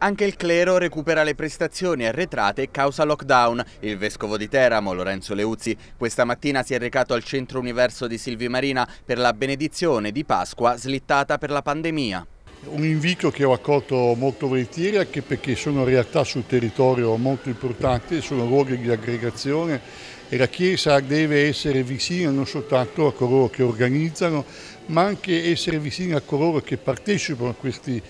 Anche il clero recupera le prestazioni arretrate causa lockdown. Il vescovo di Teramo, Lorenzo Leuzzi, questa mattina si è recato al centro universo di Silvi Marina per la benedizione di Pasqua slittata per la pandemia. Un invito che ho accolto molto volentieri anche perché sono realtà sul territorio molto importanti, sono luoghi di aggregazione e la Chiesa deve essere vicina non soltanto a coloro che organizzano, ma anche essere vicina a coloro che partecipano a questi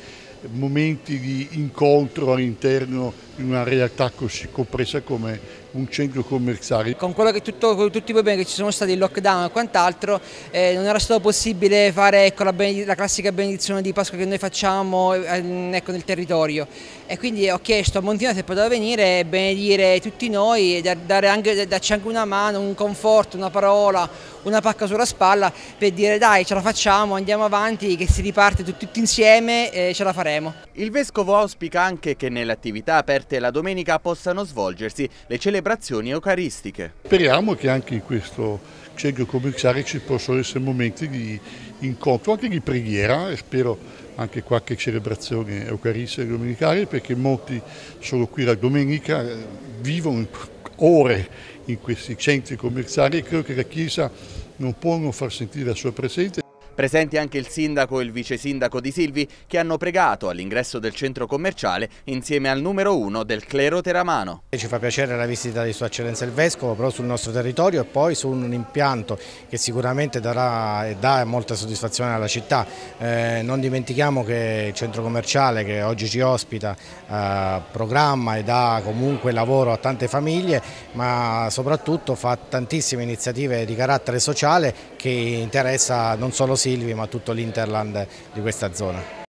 momenti di incontro all'interno di una realtà così compresa come un centro commerciale. Con, che tutto, con tutti i problemi che ci sono stati, il lockdown e quant'altro, eh, non era stato possibile fare ecco, la, la, classica benedizione di Pasqua che noi facciamo eh, ecco, nel territorio. E quindi ho chiesto a Montina se poteva venire e benedire tutti noi e dare anche, darci anche una mano, un conforto, una parola, una pacca sulla spalla per dire dai ce la facciamo, andiamo avanti, che si riparte tutti, tutti insieme e ce la faremo. Il Vescovo auspica anche che nelle attività aperte la domenica possano svolgersi le celebrazioni eucaristiche. Speriamo che anche in questo centro commerciale ci possano essere momenti di incontro, anche di preghiera e spero anche qualche celebrazione eucaristica domenicale perché molti sono qui la domenica, vivono ore in questi centri commerciali e credo che la Chiesa non può non far sentire la sua presenza. Presenti anche il sindaco e il vice sindaco di Silvi che hanno pregato all'ingresso del centro commerciale insieme al numero uno del clero teramano. Ci fa piacere la visita di Sua Eccellenza il Vescovo però sul nostro territorio e poi su un impianto che sicuramente darà e dà molta soddisfazione alla città. Eh, non dimentichiamo che il centro commerciale che oggi ci ospita eh, programma e dà comunque lavoro a tante famiglie ma soprattutto fa tantissime iniziative di carattere sociale che interessa non solo Silvi ma tutto l'Interland di questa zona.